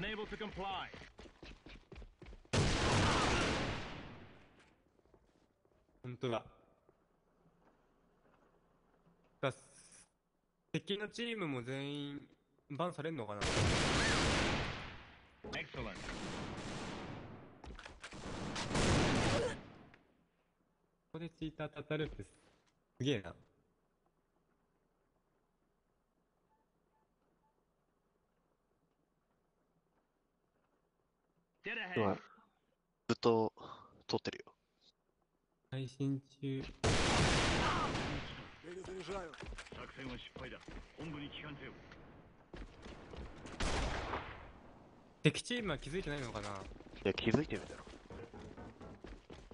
Unable to comply. だ。だ敵のチームも全員バンされんのかな Excellent. ここでチーター当たるってすすげえな。今、ずっと撮ってるよ。配信中。敵チームは気づいてないのかな？いや、気づいてるだろ。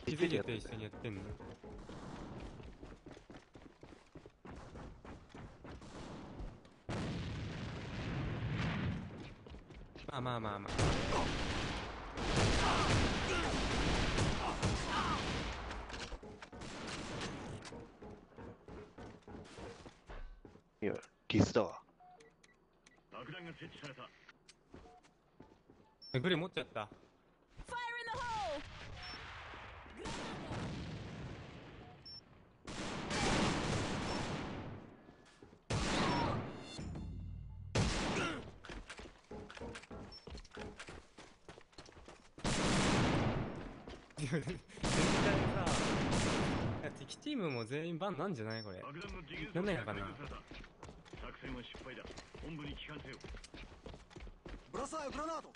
気づいてて一緒にやってんの？まあまあまあまあ。いや、リスだわ。爆弾が設置された。えグレ持っちゃった。Fire in the hole! 絶対さ敵チームも全員バンなんじゃないこれ。なんやかな作戦は失敗だ。本部に帰還せよ。ブラサーグラナード。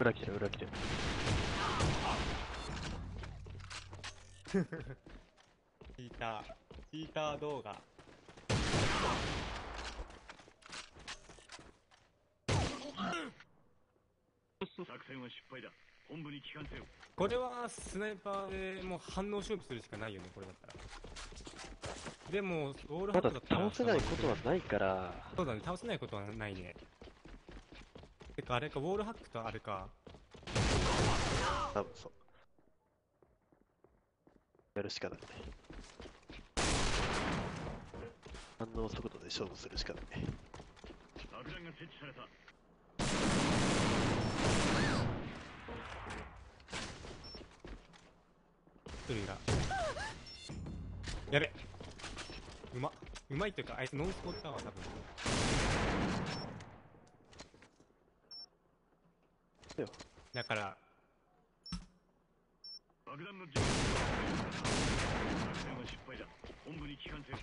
裏切る裏切る。チーター、チーター動画。作戦は失敗だ。本部に帰還せよ。これはスナイパーでもう反応勝負するしかないよね、これだったら。でも、オールハットだったら倒せないことはないから、そうだね、倒せないことはないね。てか、あれか、ウォールハックとあれか。多分そう。やるしかないね。反応速度で勝負するしかないね。爆弾が設置された。一人が。やべうま。うまいっていうか、あいつノンスポッターは多分。よだから、爆弾の自作戦は失敗だ。本部に帰還せよ。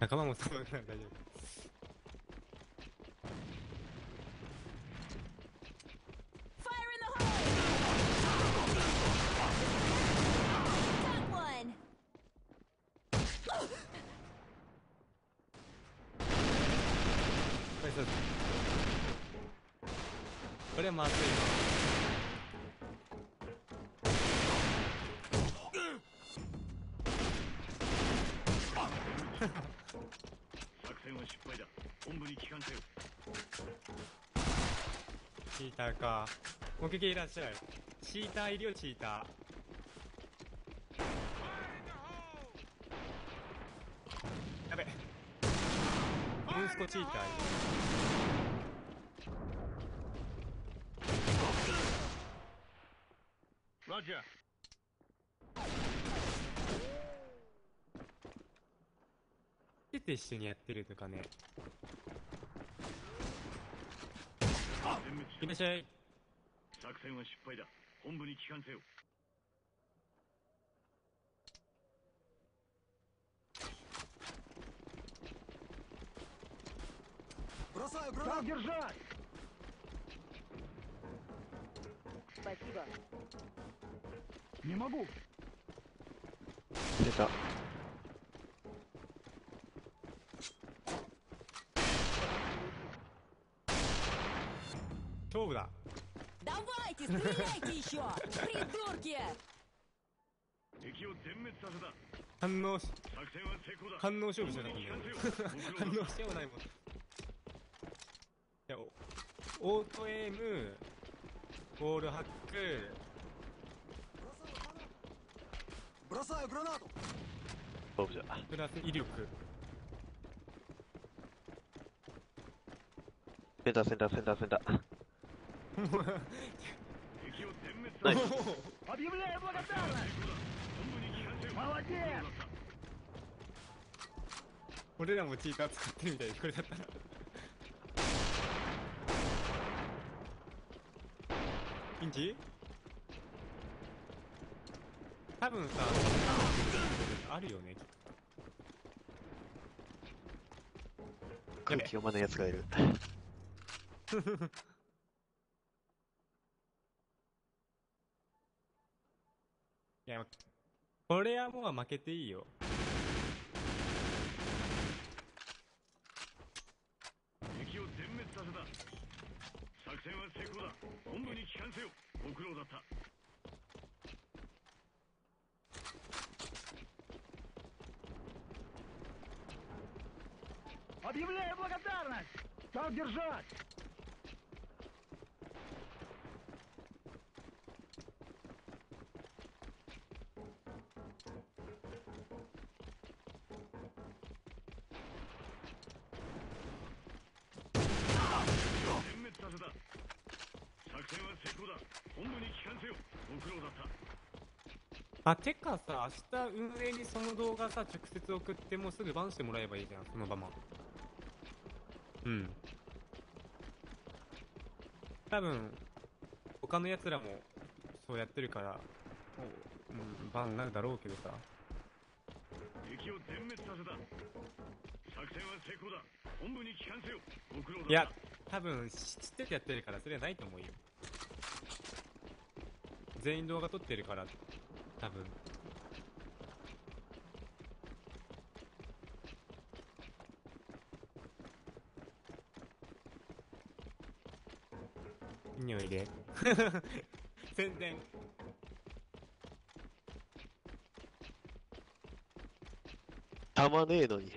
仲間も多分大丈夫。Fire in the hole! Got one! これまずい作戦は失敗だ。本部に帰還せよ。チーターか。目撃いらっしゃい。チーターいるよ、チーター。やべ。モンスコチーターいる。Roger. 出て一緒にやってるとかね。全滅しいらっしゃい。た。作戦は失敗だ。本部に帰還せよ。 Бросаю гранату. держать! Спасибо. Не могу. 出た。 勝負だ。 Давайте, стреляйте еще! Придурки! 敵 敵を全滅させた反応し作戦は成功だ反応勝負しなかったんだよ反応してもないもんいやおオートエイム ウォールハック。ボブじゃ。プラス威力。センターセンターセンターセンター。ナイス俺らもチーター使ってみたいこれだったら。ピンチ？多分さあるよね。空気読まない奴がいる。いやこれはもう負けていいよ敵を全滅させた作戦は成功だ本部に帰還せよご苦労だった Объявляю благодарность! Так держать! 全滅させた作 戦は成功だ本部に帰還せよご苦労だったあてかさ明日運営にその動画さ直接送ってもすぐバンしてもらえばいいじゃんそのままうん。多分他のやつらもそうやってるから、うん、バンになるだろうけどさ。敵を全滅させた作戦は成功だ。本部に帰還せよ。ご苦労だったいや多分知知っててやってるからそれはないと思うよ。全員動画撮ってるから多分。匂いで。宣伝。たまねえのに。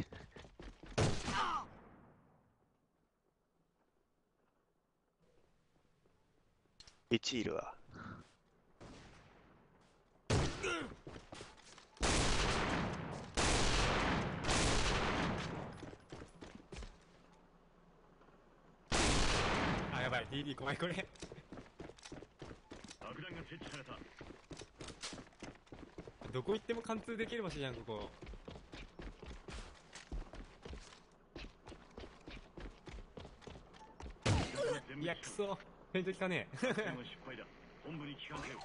1いるわ。あやばい。DD 怖いこれ。爆弾が設置された。どこ行っても貫通できる場所じゃんここ。いやクソフェイント効かねえ。失敗だ。本部に聞かせよ